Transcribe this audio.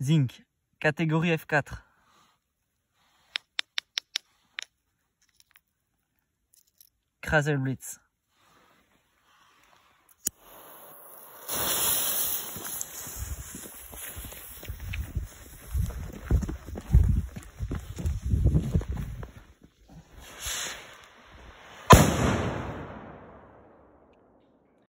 Zinc, catégorie F4. Krasel Blitz.